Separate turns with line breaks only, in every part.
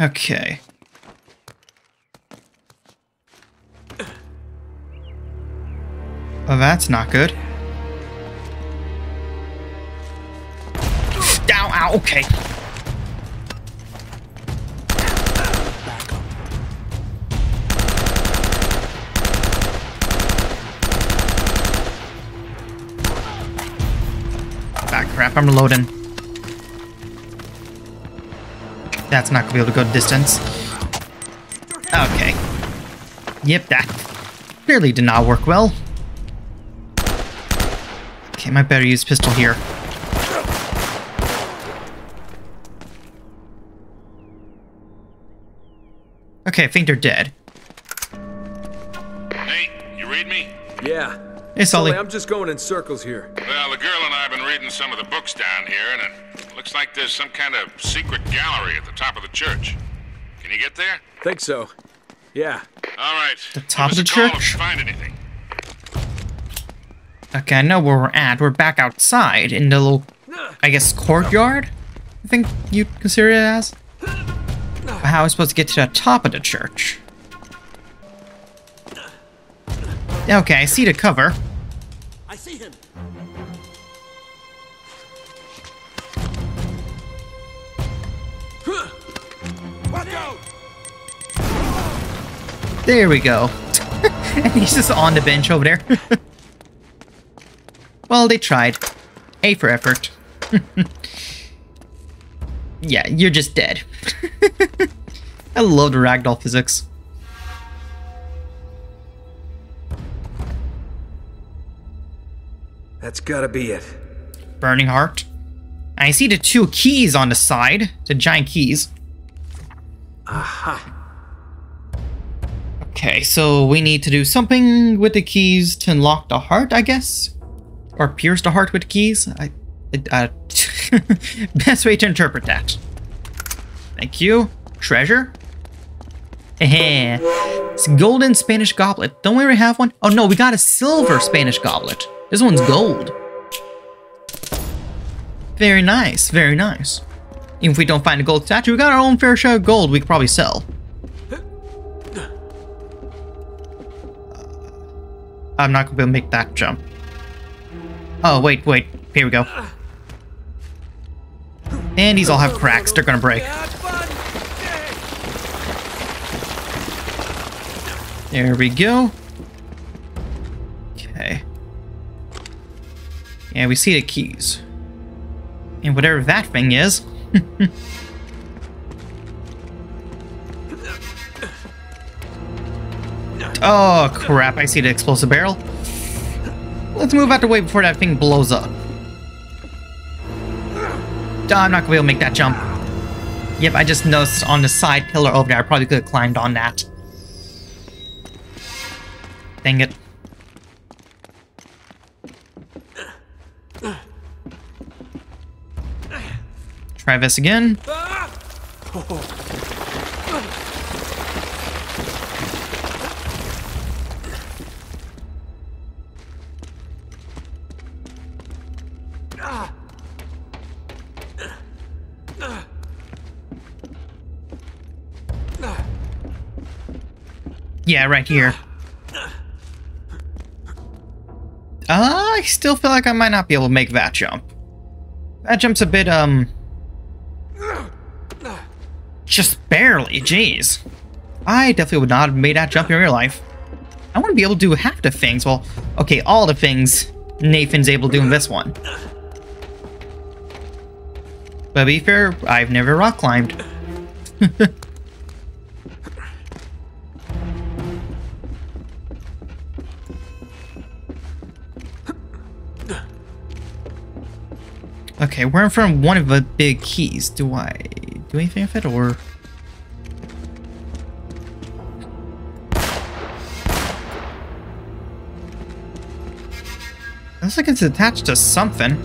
Okay. Oh, that's not good. Ow, ow, okay. Ah, crap, I'm reloading. That's not gonna be able to go distance. Okay. Yep, that clearly did not work well. Okay, might better use pistol here. Okay, I think they're dead.
Hey, you read me?
Yeah.
Hey, Sully.
I'm just going in circles here.
Well, the girl and I have been reading some of the books down here, and it looks like there's some kind of secret gallery at the top of the church. Can you get there?
Think so. Yeah.
All right.
The top
Give
of the church?
Find anything.
Okay, I know where we're at. We're back outside in the little, I guess, courtyard? I think you consider it as? But How am I supposed to get to the top of the church? Okay, I see the cover.
I see him.
There we go. and he's just on the bench over there. well, they tried. A for effort. yeah, you're just dead. I love the ragdoll physics.
That's gotta be it.
Burning Heart. I see the two keys on the side, the giant keys.
Aha.
Okay, so we need to do something with the keys to unlock the heart, I guess? Or pierce the heart with keys? I, I- uh, best way to interpret that. Thank you. Treasure? It's golden Spanish goblet. Don't we already have one? Oh no, we got a silver Spanish goblet. This one's gold. Very nice, very nice. Even if we don't find a gold statue, we got our own fair share of gold we could probably sell. I'm not gonna be able to make that jump. Oh, wait, wait. Here we go. And these all have cracks. They're gonna break. There we go. Okay. Yeah, we see the keys. And whatever that thing is. oh, crap. I see the explosive barrel. Let's move out the way before that thing blows up. Duh, I'm not gonna be able to make that jump. Yep, I just noticed on the side pillar over there. I probably could have climbed on that. Dang it. Try this again. Ah! Yeah, right here. Uh, I still feel like I might not be able to make that jump. That jump's a bit, um... Just barely, jeez. I definitely would not have made that jump in real life. I want to be able to do half the things. Well, okay, all the things Nathan's able to do in this one. But be fair, I've never rock climbed. Okay, we're in front of one of the big keys. Do I do anything with it or? Looks like it's attached to something.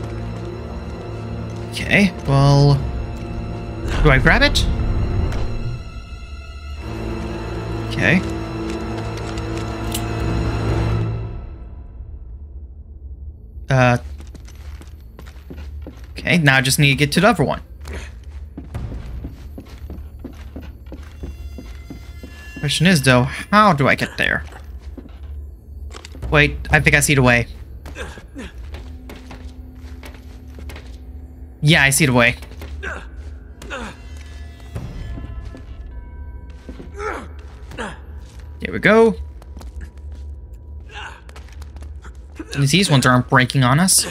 Okay, well... Do I grab it? Okay. Okay, now I just need to get to the other one. Question is, though, how do I get there? Wait, I think I see the way. Yeah, I see the way. There we go. These ones aren't breaking on us.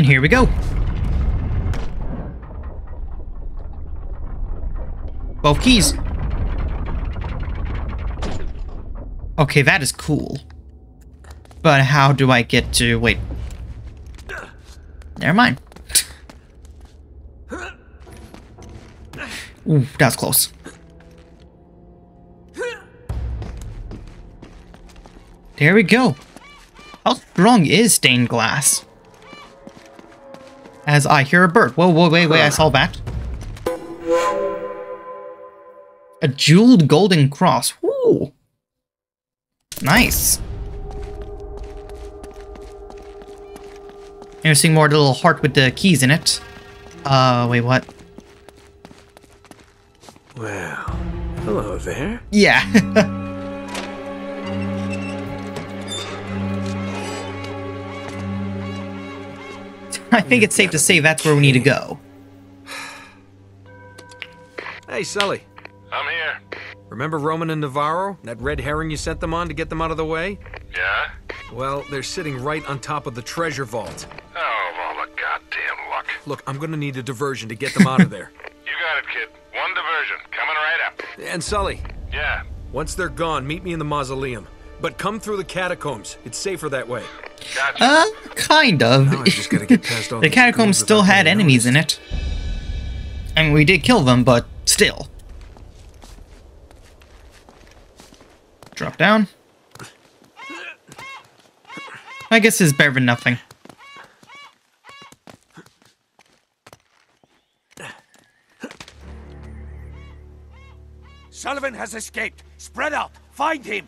And here we go. Both keys. Okay, that is cool. But how do I get to... Wait. Never mind. Ooh, that was close. There we go. How strong is stained glass? As I hear a bird. Whoa, whoa, wait, wait, I saw that. A jeweled golden cross. Ooh. Nice. Interesting more little heart with the keys in it. Uh, wait, what?
Well, hello there.
Yeah. I think it's safe to say that's where we need to go.
Hey, Sully.
I'm here.
Remember Roman and Navarro? That red herring you sent them on to get them out of the way?
Yeah?
Well, they're sitting right on top of the treasure vault.
Oh, of all the goddamn luck.
Look, I'm gonna need a diversion to get them out of there.
You got it, kid. One diversion. Coming right up.
And Sully,
Yeah.
once they're gone, meet me in the mausoleum. But come through the catacombs. It's safer that way.
Gotcha.
Uh, kind of.
Now I just gotta get past all
the catacombs still had
getting
enemies in it. I mean, we did kill them, but still. Drop down. I guess it's better than nothing.
Sullivan has escaped. Spread out. Find him.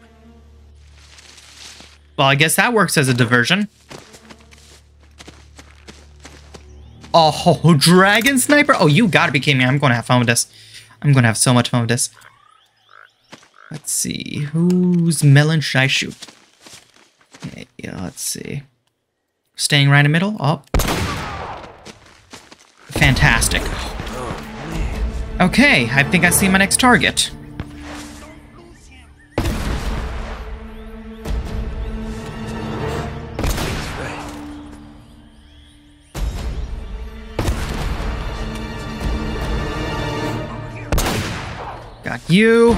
Well, I guess that works as a diversion. Oh, Dragon Sniper? Oh, you gotta be kidding me. I'm gonna have fun with this. I'm gonna have so much fun with this. Let's see. Whose melon should I shoot? Okay, yeah, let's see. Staying right in the middle? Oh. Fantastic. Okay, I think I see my next target. You.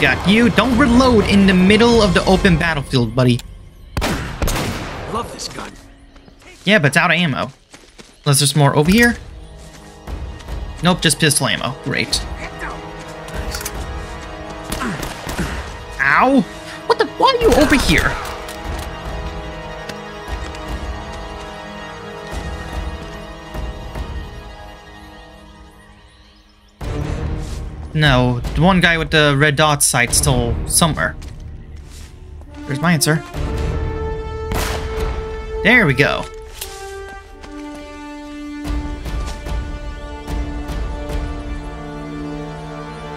Got you. Don't reload in the middle of the open battlefield, buddy.
Love this gun.
Yeah, but it's out of ammo. Unless there's more over here. Nope, just pistol ammo. Great. Ow! What the? Why are you over here? No, the one guy with the red dot sight still somewhere. There's my answer. There we go.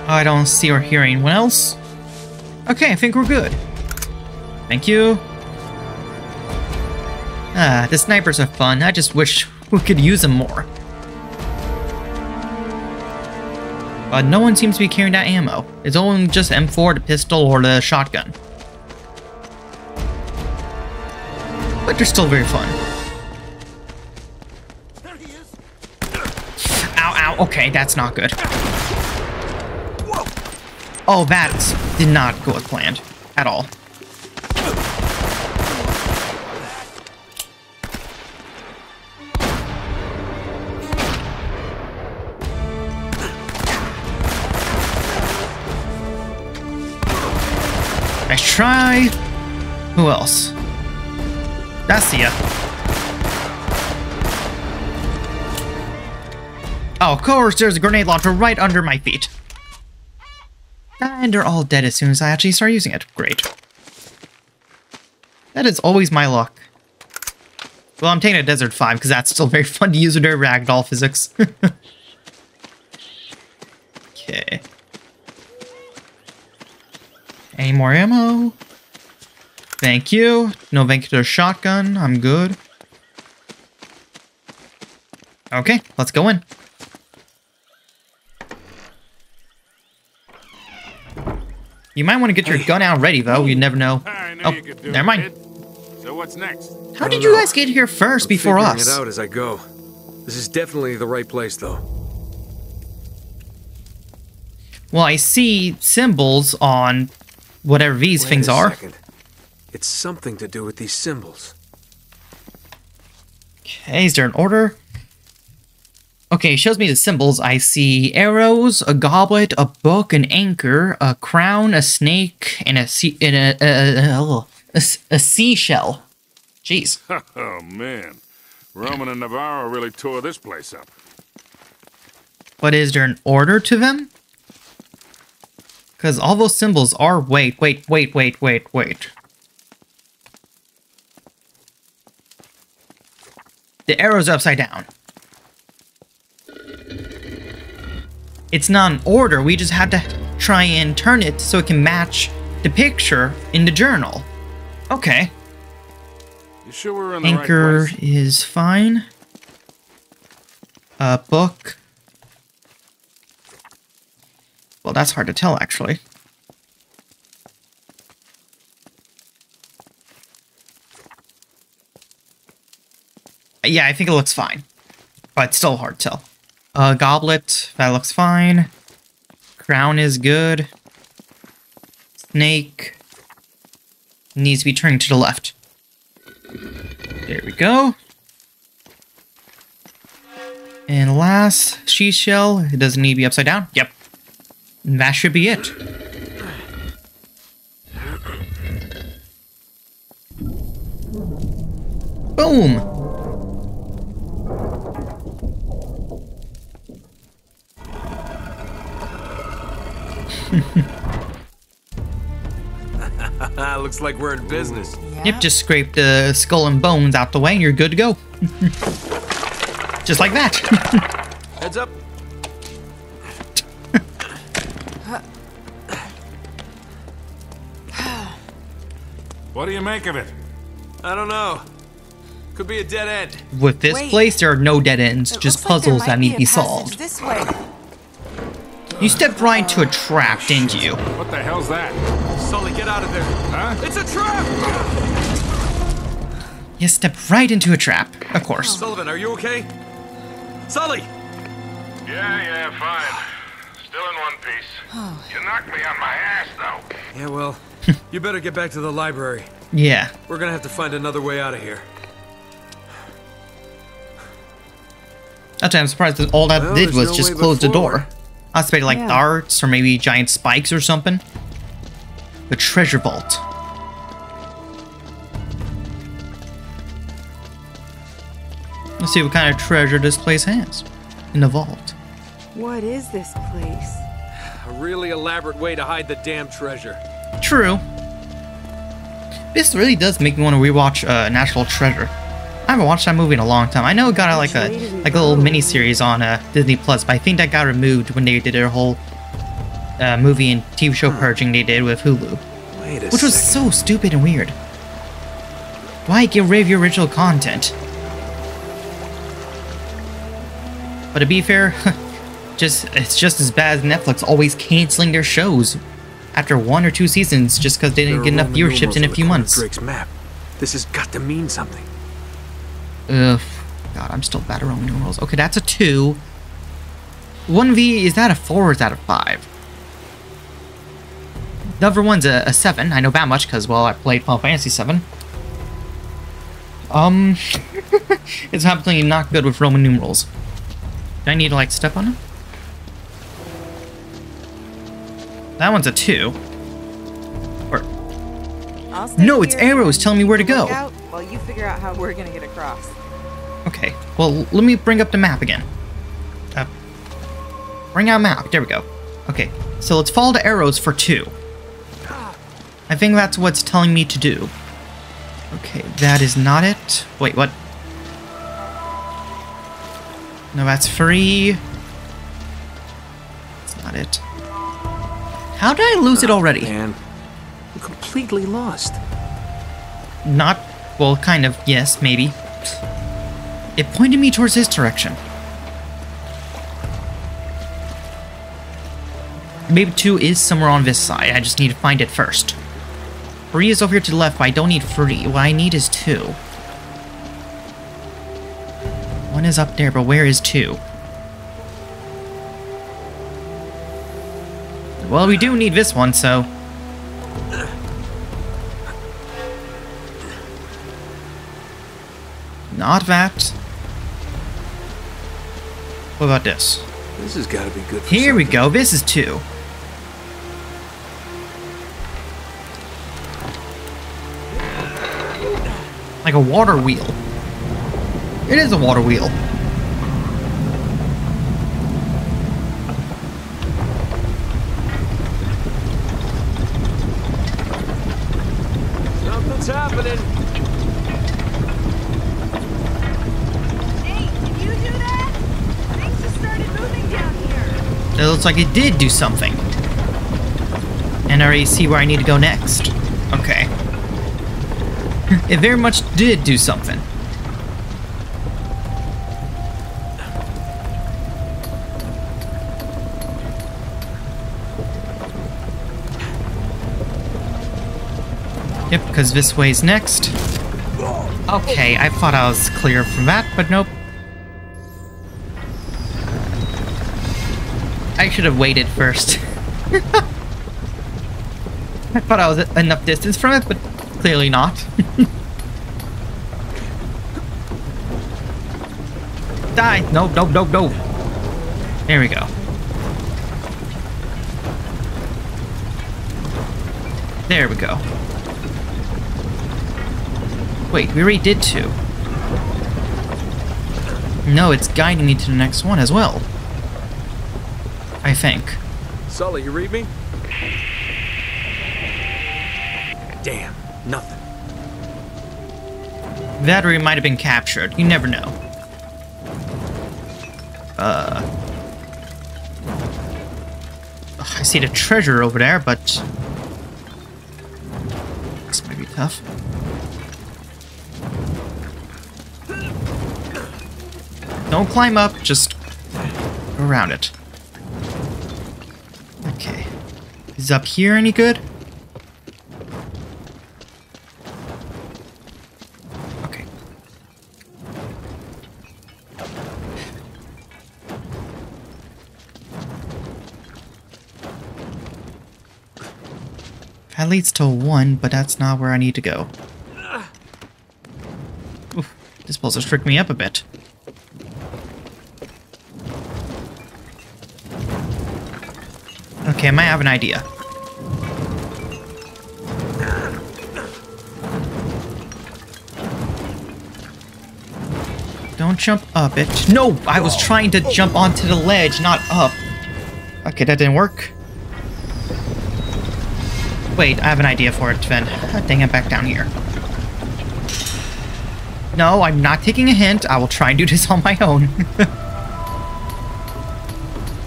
I don't see or hear anyone else. Okay, I think we're good. Thank you. Ah, the snipers are fun. I just wish we could use them more. But no one seems to be carrying that ammo. It's only just M4, the pistol, or the shotgun. But they're still very fun. Ow, ow, okay, that's not good. Oh, that did not go as planned. At all. Nice try. Who else? That's ya. Uh, oh, of course, there's a grenade launcher right under my feet. And they're all dead as soon as I actually start using it. Great. That is always my luck. Well, I'm taking a Desert 5 because that's still very fun to use with their ragdoll physics. okay. Any more ammo? Thank you. No thank you shotgun. I'm good. Okay, let's go in. You might want to get your gun out ready, though. You never know.
I
Oh,
you
never mind.
So what's next?
How did you
know.
guys get here 1st before
Figuring
us?
it out as I go. This is definitely the right place, though.
Well, I see symbols on whatever these
Wait
things
a
are.
second. It's something to do with these symbols.
Okay, is there an order? Okay, shows me the symbols. I see arrows, a goblet, a book, an anchor, a crown, a snake, and a sea, and a, a, a, a, a, a seashell. Jeez.
Oh, man. Roman and Navarro really tore this place up.
But is there an order to them? Because all those symbols are wait, wait, wait, wait, wait, wait. The arrow's upside down. It's not an order, we just have to try and turn it so it can match the picture in the journal. Okay.
You sure we're in the
Anchor
right place?
is fine. A book. Well, that's hard to tell, actually. Yeah, I think it looks fine. But still hard to tell. Uh, goblet, that looks fine. Crown is good. Snake needs to be turning to the left. There we go. And last, she shell. It doesn't need to be upside down. Yep. And that should be it. Boom!
Looks like we're in business.
Yep, just scrape the skull and bones out the way and you're good to go. just like that.
Heads up.
What do you make of it?
I don't know. Could be a dead end.
With this
Wait.
place, there are no dead ends,
It
just
looks like
puzzles that need to be solved.
This way.
You stepped right into a trap, didn't you?
What the hell's that?
Sully, get out of there.
Huh?
It's a trap!
You stepped right into a trap, of course. Oh.
Sullivan, are you okay? Sully!
Yeah, yeah, fine. Still in one piece. Oh. you knocked me on my ass, though.
Yeah, well, you better get back to the library.
Yeah.
We're gonna have to find another way out of here.
Actually, I'm surprised that all that
Well,
did was
no
just
way
close the door. I expected like
Yeah.
darts or maybe giant spikes or something. The treasure vault. Let's see what kind of treasure this place has in the vault.
What is this place?
A really elaborate way to hide the damn treasure.
True. This really does make me want to rewatch uh, National Treasure. I haven't watched that movie in a long time. I know it got a, like a like a little mini series on uh, Disney Plus, but I think that got removed when they did their whole uh, movie and TV show purging they did with Hulu, which was
second.
so stupid and weird. Why get rid of your original content? But to be fair, just it's just as bad as Netflix always canceling their shows after one or two seasons just because they didn't get enough
Roman
viewerships in a few
the corner of
months.
Drake's map. This has got to mean something.
Ugh. God, I'm still bad at Roman numerals. Okay, that's a 2. 1V, is that a 4 or is that a 5? The other one's a, a 7. I know that much because, well, I played Final Fantasy 7. Um, it's happening not good with Roman numerals. Do I need to, like, step on them? That one's a 2. Or, No, it's arrows telling me where to go.
out While you figure out how we're gonna get across.
okay. Well, let me bring up the map again. Uh, Bring out map. There we go. Okay, so let's follow the arrows for two. I think that's what's telling me to do. Okay, that is not it. Wait, what? No, that's free. That's not it. How did I lose it ah, already?
Man, I'm completely lost.
Not, well, kind of, yes, maybe. It pointed me towards this direction. Maybe 2 is somewhere on this side, I just need to find it first. 3 is over here to the left, but I don't need 3. What I need is 2. 1 is up there, but where is 2? Well, we do need this one, so... Not that. What about this?
This has got to be good for
Here we go. This is two. Like a water wheel. It is a water wheel.
Something's happening.
Hey, did you do that? Things just started moving down here.
It looks like it did do something. And I already see where I need to go next. Okay. it very much did do something. Yep, because this way's next. Okay, I thought I was clear from that, but nope. Should have waited first. I thought I was at enough distance from it, but clearly not. Die! No, no, no, no. There we go. There we go. Wait, we already did two. No, it's guiding me to the next one as well. I think.
Sully, you read me? Damn, nothing.
That or might have been captured. You never know. Uh. Ugh, I see the treasure over there, but. This might be tough. Don't climb up, just around it. Is up here any good? Okay. That leads to one, but that's not where I need to go. Oof, this puzzle tricked me up a bit. Okay, I might have an idea. Don't jump up it. No, I was trying to jump onto the ledge, not up. Okay, that didn't work. Wait, I have an idea for it, Sven. Ah, Dang it, back down here. No, I'm not taking a hint. I will try and do this on my own.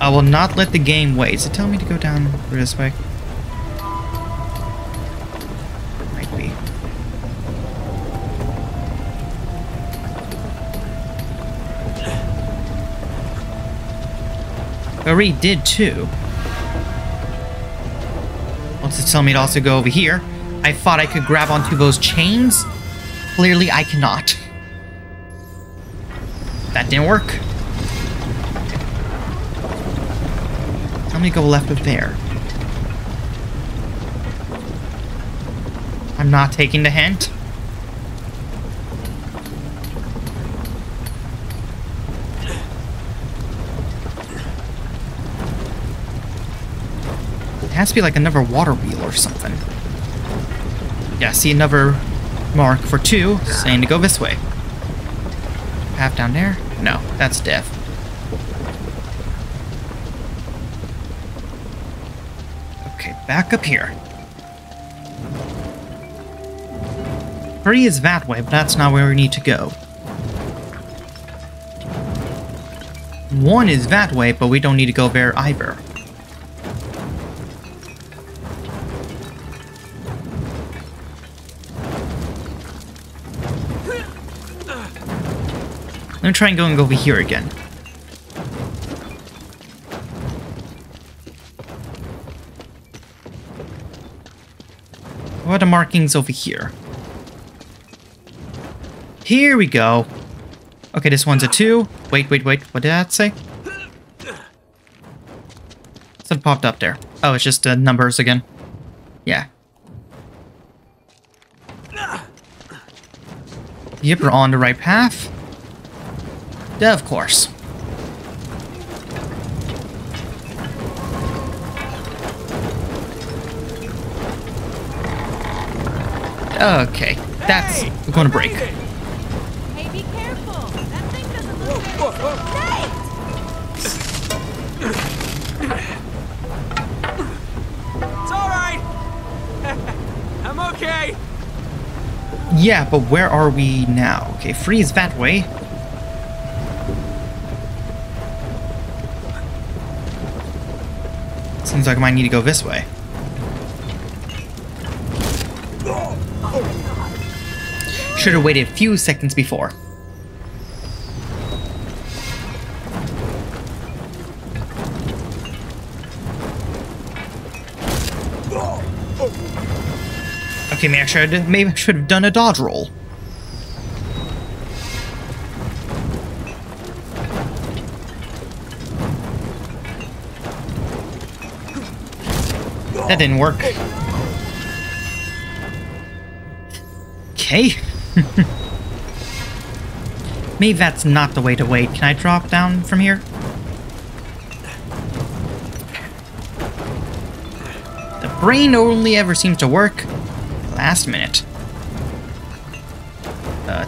I will not let the game wait. Does it tell me to go down this way? Might be. Already did too. Wants to tell me to also go over here. I thought I could grab onto those chains. Clearly I cannot. That didn't work. Me go left of there. I'm not taking the hint. It has to be like another water wheel or something. Yeah, see another mark for two, saying to go this way. Path down there? No, that's death. Back up here. Three is that way, but that's not where we need to go. One is that way, but we don't need to go there either. Let me try and go and go over here again. The markings over here? Here we go. Okay, this one's a two. Wait, wait, wait. What did that say? Something popped up there. Oh, it's just uh, numbers again. Yeah. Yep, we're on the right path. Yeah, of course. Okay, that's going to break.
Hey, be careful. That thing doesn't look very
It's alright! I'm okay!
Yeah, but where are we now? Okay, freeze that way. Seems like I might need to go this way. Should have waited a few seconds before. Okay, maybe I should maybe I should have done a dodge roll. That didn't work. Okay. maybe that's not the way to wait. Can I drop down from here? The brain only ever seems to work last minute. Uh,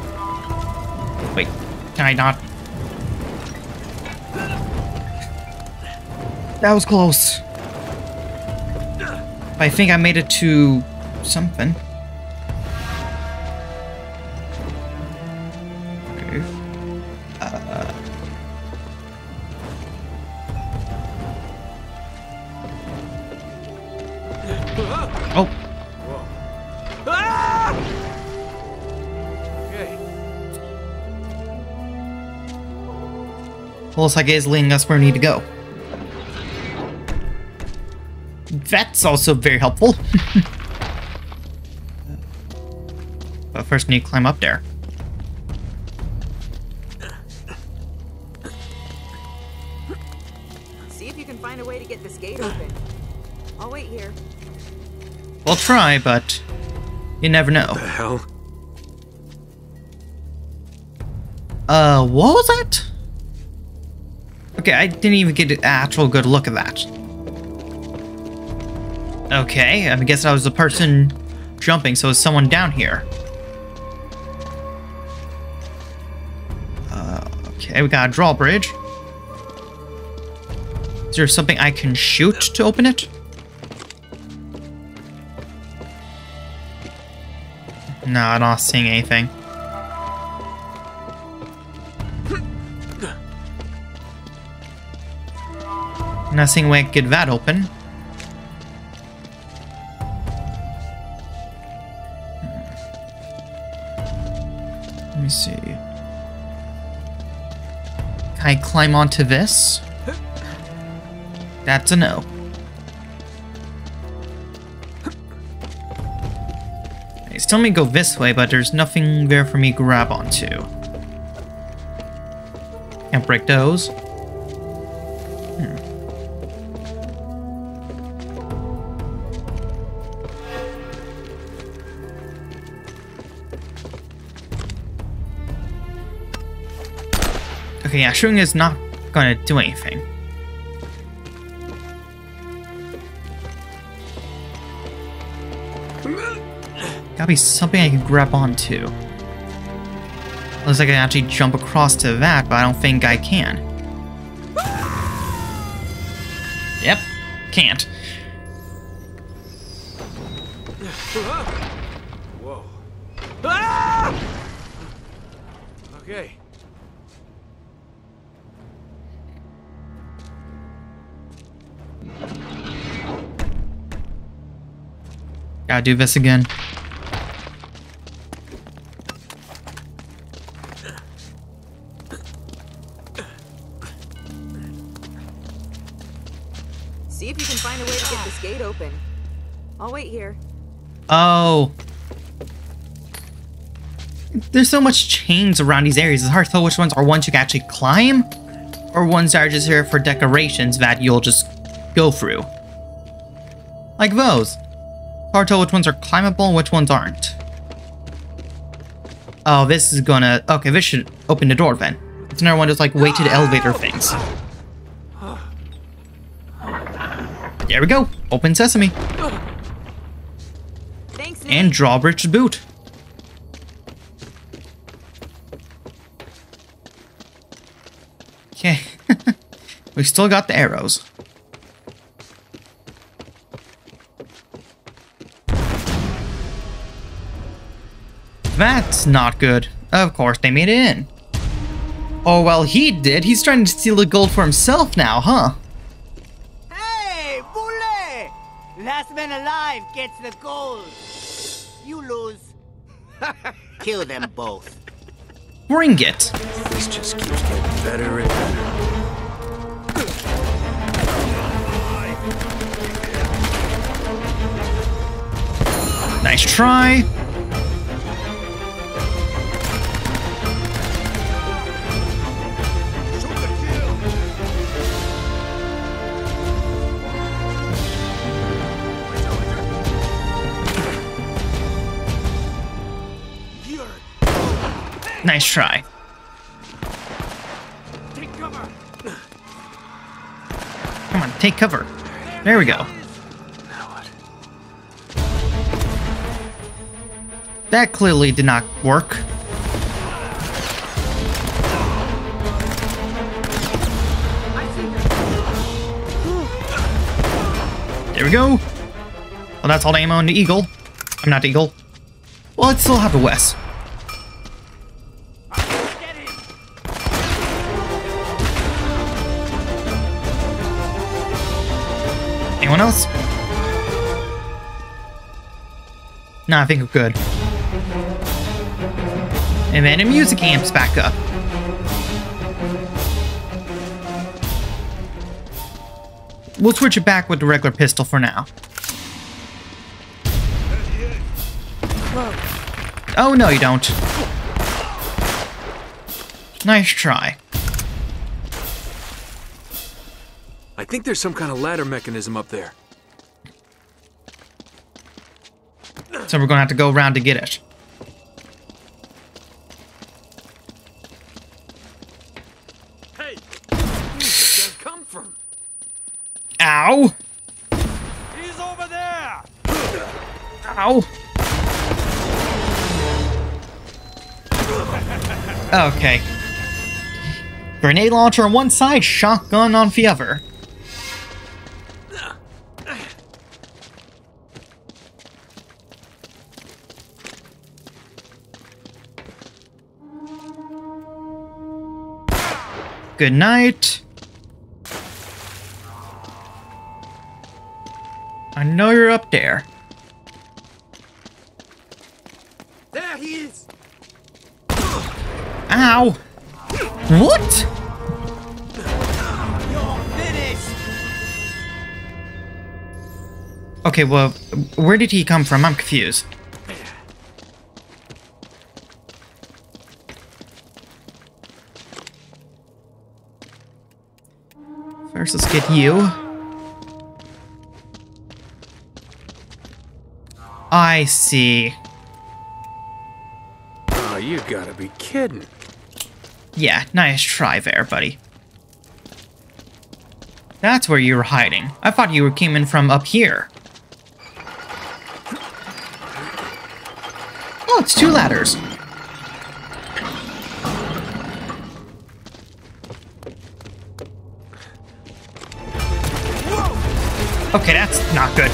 wait, can I not? That was close. I think I made it to something. Looks like it is leading us where we need to go. That's also very helpful. but first we need to climb up there.
See if you can find a way to get this gate open. I'll wait here.
We'll try, but you never know.
The hell?
Uh, what was that? Okay, I didn't even get an actual good look at that. Okay, I guess I was the person jumping, so it's someone down here. Uh, okay, we got a drawbridge. Is there something I can shoot to open it? No, I'm not seeing anything. Not seeing a way I could get that open. Hmm. Let me see. Can I climb onto this? That's a no. It's telling me go this way, but there's nothing there for me to grab onto. Can't break those. Okay, yeah, shooting is not gonna do anything. Gotta be something I can grab onto. Like I can actually jump across to that, but I don't think I can. Yep, can't. Do this again.
See if you can find a way to get this gate open. I'll wait here.
Oh. There's so much chains around these areas, it's hard to tell which ones are ones you can actually climb, or ones that are just here for decorations that you'll just go through. Like those. Hard to tell which ones are climbable and which ones aren't. Oh, this is gonna... Okay, this should open the door then. It's another one of those, like, weighted elevator things. There we go. Open sesame.
Thanks,
And drawbridge boot. Okay. we still got the arrows. That's not good. Of course, they made it in. Oh, well, he did. He's trying to steal the gold for himself now, huh?
Hey, Boule! Last man alive gets the gold. You lose. Kill them both.
Bring it.
This just keeps getting better and better.
Nice try. Nice try.
Take cover!
Come on, take cover. There we go. That clearly did not work. There we go. Well, that's all the ammo on the Eagle. I'm not the Eagle. Well, it still have a West. Anyone else? No, I think we're good. And then the music amps back up. We'll switch it back with the regular pistol for now. Oh, no, you don't. Nice try.
I think there's some kind of ladder mechanism up there.
So we're gonna have to go around to get it.
Hey! Where did that come from?
Ow!
He's over there!
Ow! Okay. Grenade launcher on one side, shotgun on the other. Good night. I know you're up there.
There he is!
Ow! What? Okay, well, where did he come from? I'm confused. First, let's get you. I see.
Oh, you gotta be kidding.
Yeah, nice try there, buddy. That's where you were hiding. I thought you came in from up here. Oh, it's two ladders. Okay, that's not good.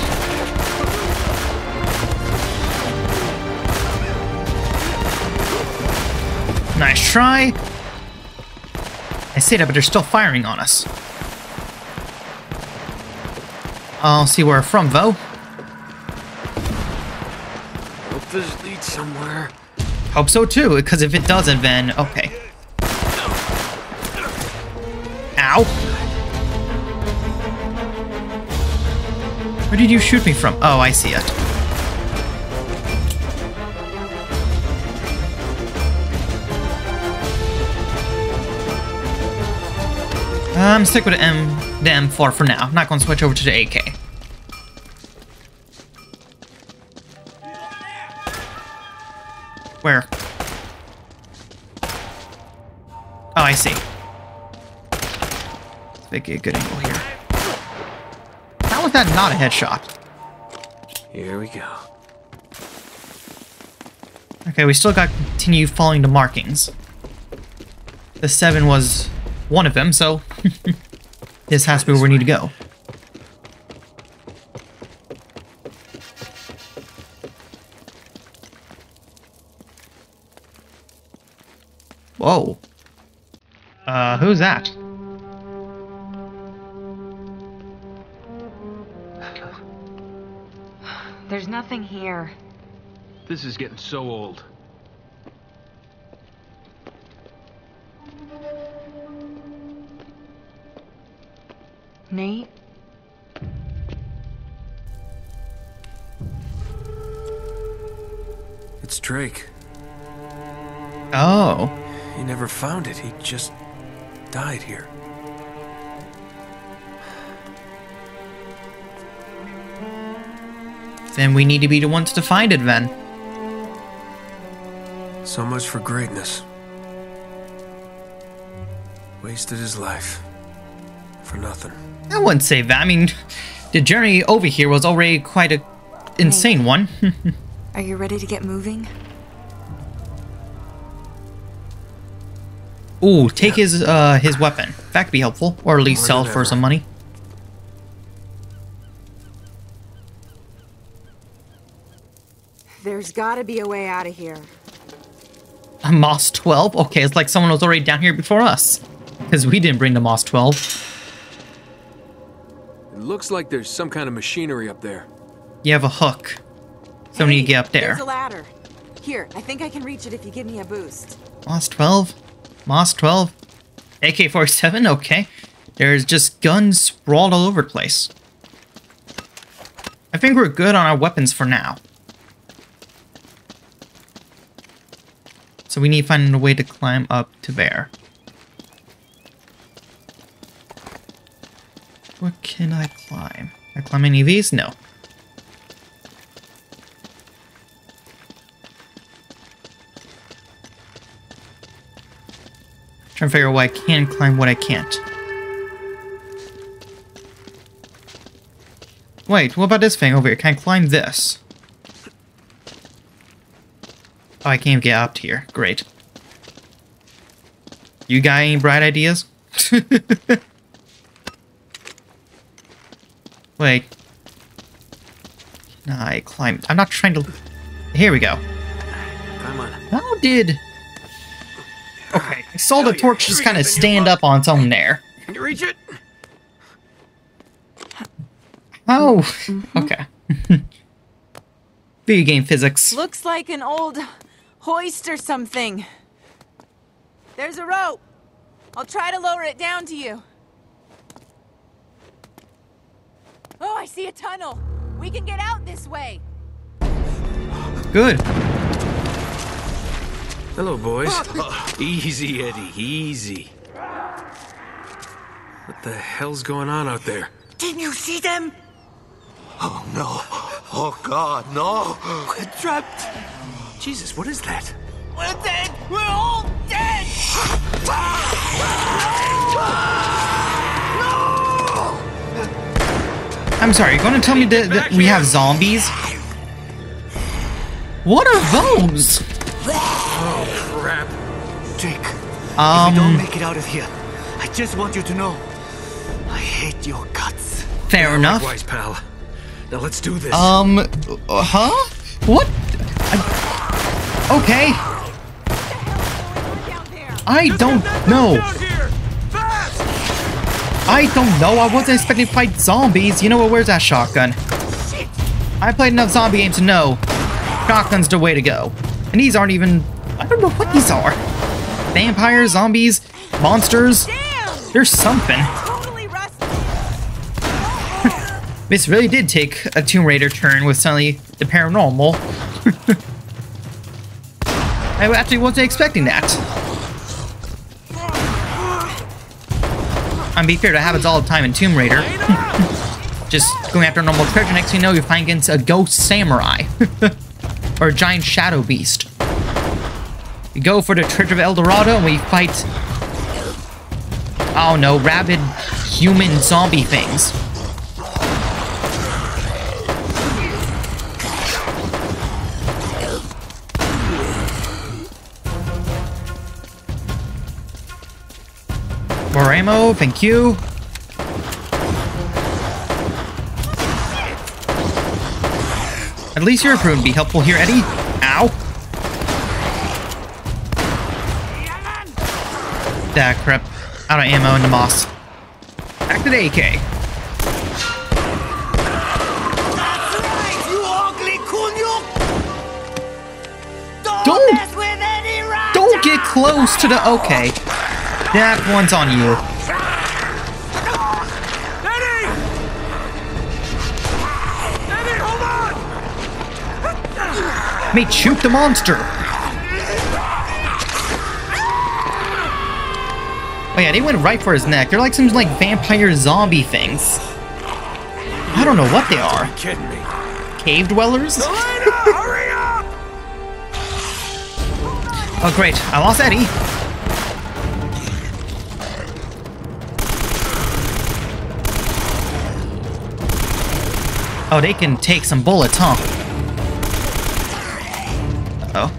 Nice try. I say that, but they're still firing on us. I'll see where we're from, though.
Hope this leads somewhere.
Hope so, too, because if it doesn't, then... Okay. Where did you shoot me from? Oh, I see it. I'm stick with the M, the M4 for now. I'm not going to switch over to the AK. Where? Oh, I see. Let's make a good angle that not a headshot?
Here we go.
Okay, we still got to continue following the markings. The 7 was one of them, so this has to be where we need to go. Whoa. Uh, who's that?
Nothing here.
This is getting so old.
Nate?
It's Drake.
Oh.
He never found it. He just died here.
Then we need to be the ones to find it then.
So much for greatness. Wasted his life. For nothing.
I wouldn't say that. I mean, the journey over here was already quite a insane one.
Are you ready to get moving?
Ooh, take his uh his weapon. That could be helpful, or at least
More
sell it for
ever.
some money.
There's gotta be a way out of here.
A Moss 12? Okay, it's like someone was already down here before us. Because we didn't bring the Moss 12.
It looks like there's some kind of machinery up there.
You have a hook. So we need to get up there.
There's a ladder. Here, I think I can reach it if you give me a boost.
Moss 12? Moss 12? AK 47? Okay. There's just guns sprawled all over the place. I think we're good on our weapons for now. So we need to find a way to climb up to there. What can I climb? Can I climb any of these? No. Trying to figure out what I can climb, what I can't. Wait, what about this thing over here? Can I climb this? Oh, I can't get up here. Great. You got any bright ideas? Wait. Can I climb? I'm not trying to... Here we go.
Come on.
How did... Okay, I saw the torch just kind of stand up on its own there.
Can you reach it?
Oh, okay. Video game physics.
Looks like an old hoist or something. There's a rope. I'll try to lower it down to you. Oh, I see a tunnel. We can get out this way.
Good.
Hello, boys. easy, Eddie. Easy. What the hell's going on out there?
Didn't you see them? Oh no. Oh god, no. We're trapped.
Jesus, what is that?
We're dead. We're all dead. No!
I'm sorry, you're going to tell me that, that we have zombies? What are those?
Oh, Crap.
Drake, if we don't
Um,
make it out of here, I just want you to know I hate your guts.
fair enough.
Likewise, pal. Now let's do this.
Um, uh, huh? What? Okay. I don't know.
Down here! Fast!
I don't know. I wasn't expecting to fight zombies. You know what? Where's that shotgun? I played enough zombie games to know shotgun's the way to go. And these aren't even... I don't know what these are. Vampires, zombies, monsters. There's something. This really did take a Tomb Raider turn with suddenly the paranormal. I actually wasn't expecting that. I'm be fair, that happens all the time in Tomb Raider. Just going after a normal treasure, next thing you know, you're fighting against a ghost samurai. or a giant shadow beast. You go for the treasure of El Dorado and we fight... Oh no, rabid human zombie things. Ammo, thank you. At least your prune be helpful here, Eddie. Ow. That crap. Out of ammo in the moss. Back to the AK. Don't, don't get close to the... Okay. That one's on you.
Eddie! Eddie, hold on!
Mate, shoot the monster. Oh yeah, they went right for his neck. They're like some like vampire zombie things. I don't know what they are.
Kidding me?
Cave dwellers?
Elena, hurry up!
Oh great, I lost Eddie. Oh, they can take some bullets, huh? Uh oh.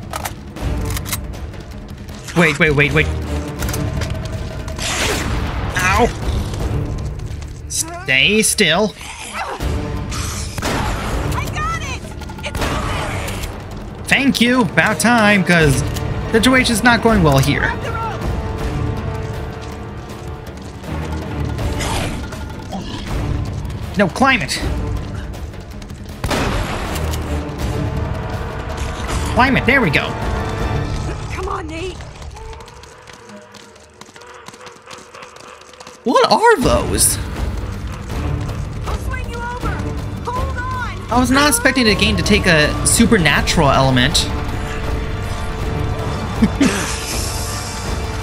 Wait, wait, wait, wait. Ow! Stay still. Thank you. About time, because the situation's not going well here. No, climb it. Climb it. There we go.
Come on, Nate!
What are those?
I'll swing you over! Hold on!
I was not expecting the game to take a supernatural element.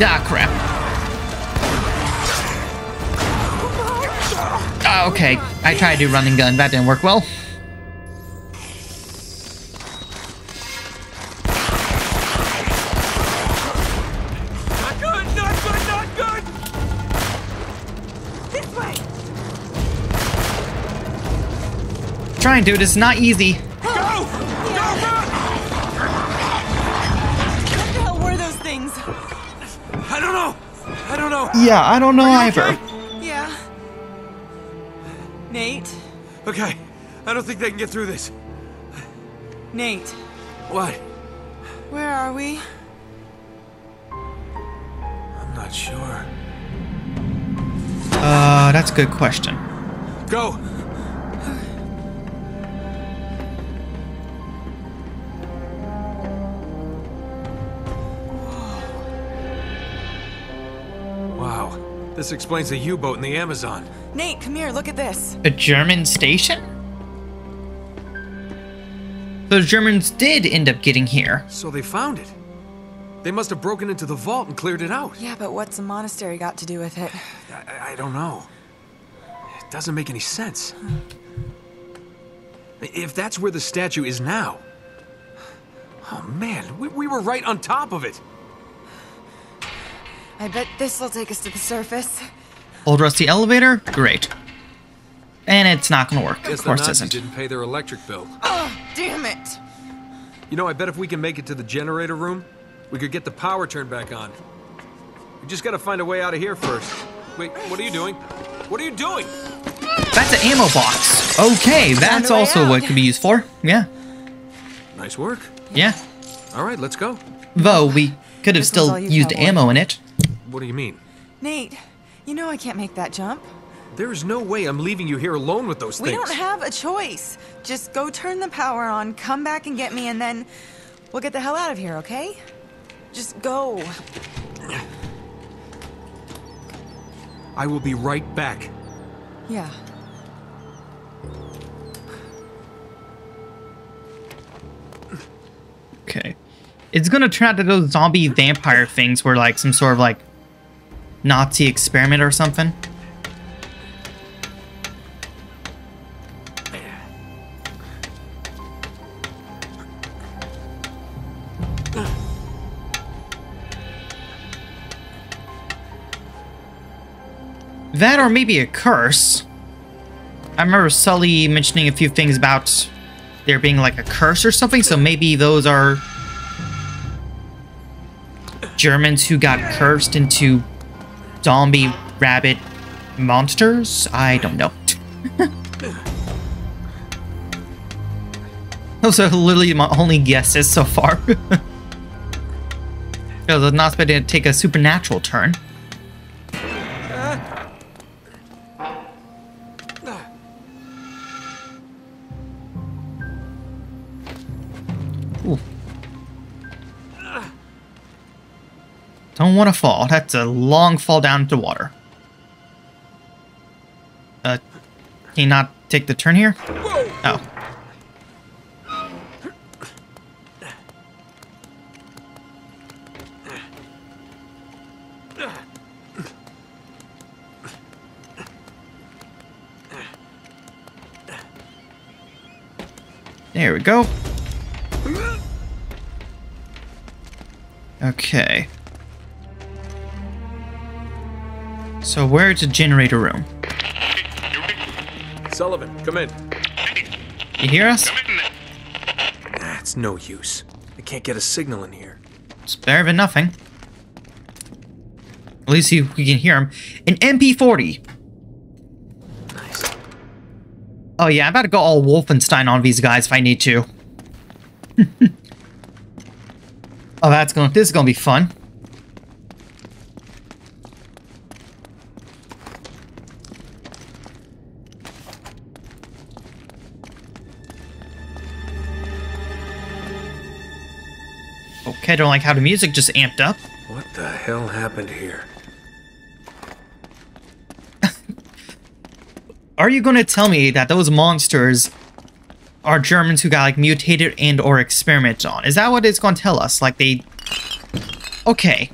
ah, crap. Ah, okay, I tried to do running gun. That didn't work well. Trying to. This is not easy.
Go! Go, run!
What the hell were those things?
I don't know. I don't know.
Yeah, I don't know either.
okay?
Yeah. Nate?
Okay. I don't think they can get through this.
Nate,
What?
where are we?
I'm not sure.
Uh, that's a good question.
Go. This explains the U-boat in the Amazon.
Nate, come here, look at this.
A German station? The Germans did end up getting here.
So they found it. They must have broken into the vault and cleared it out.
Yeah, but what's a monastery got to do with it?
I, I- I don't know. It doesn't make any sense. If that's where the statue is now. Oh man, we, we were right on top of it.
I bet this'll take us to the surface.
Old rusty elevator? Great. And it's not gonna work.
Guess
of course
the
it
Nazis
isn't.
didn't pay their electric bill.
Oh, damn it!
You know, I bet if we can make it to the generator room, we could get the power turned back on. We just gotta find a way out of here first. Wait, what are you doing? What are you doing?
That's an ammo box. Okay, that's also what
out.
it could be used for. Yeah.
Nice work.
Yeah.
All right, let's go.
Though we Could have
This
still used ammo in it.
What do you mean?
Nate, you know I can't make that jump.
There is no way I'm leaving you here alone with those
We
things.
We don't have a choice. Just go turn the power on, come back and get me, and then we'll get the hell out of here, okay? Just go.
I will be right back.
Yeah.
Okay. It's gonna turn out to those zombie vampire things were like some sort of like Nazi experiment or something. That or maybe a curse. I remember Sully mentioning a few things about there being like a curse or something, so maybe those are Germans who got cursed into zombie rabbit monsters? I don't know. Those are literally my only guesses so far. Because it's not expected to take a supernatural turn. Don't want to fall. That's a long fall down to water. Uh, can you not take the turn here? Oh. There we go. Okay. So where's the generator room?
Sullivan, come in.
You hear us?
Ah, it's no use. I can't get a signal in here.
It's better than nothing. At least you, we can hear him. An MP40.
Nice.
Oh yeah, I'm about to go all Wolfenstein on these guys if I need to. oh, that's going. This is gonna be fun. I don't like how the music just amped up.
What the hell happened here?
Are you going to tell me that those monsters are Germans who got like mutated and or experimented on? Is that what it's going to tell us? Like they Okay.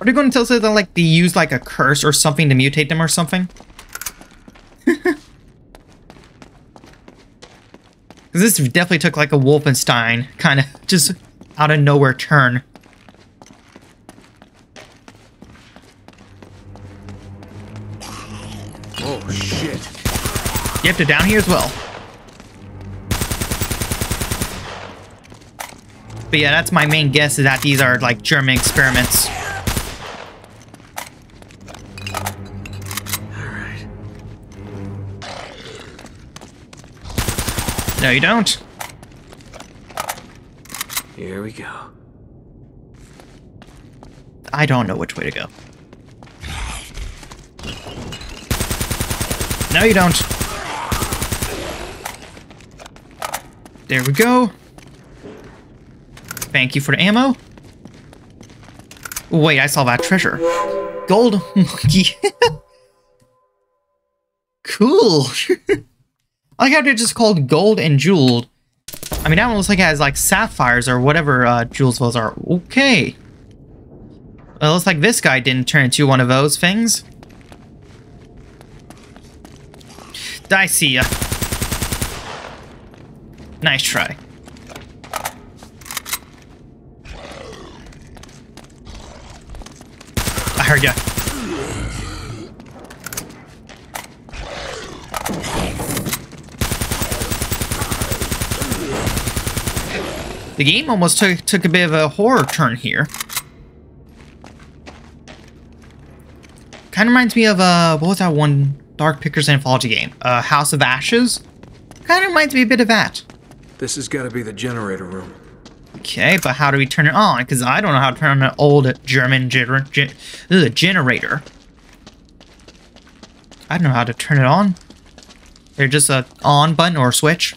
Are they going to tell us that like they use like a curse or something to mutate them or something? This definitely took like a Wolfenstein kind of just out of nowhere turn.
Oh, shit.
You have to down here as well. But yeah, that's my main guess is that these are like German experiments. No, you don't.
Here we go.
I don't know which way to go. No, you don't. There we go. Thank you for the ammo. Wait, I saw that treasure. Gold monkey. cool. I like how they're just called gold and jeweled. I mean, that one looks like it has like sapphires or whatever uh, jewels those are. Okay. Well, it looks like this guy didn't turn into one of those things. I see ya. Nice try. I heard ya. The game almost took, took a bit of a horror turn here. Kind of reminds me of, uh, what was that one Dark Pictures anthology game? Uh, House of Ashes? Kind of reminds me a bit of that.
This has got to be the generator room.
Okay, but how do we turn it on? Because I don't know how to turn on an old German gener gen ugh, generator. I don't know how to turn it on. There's just a on button or switch.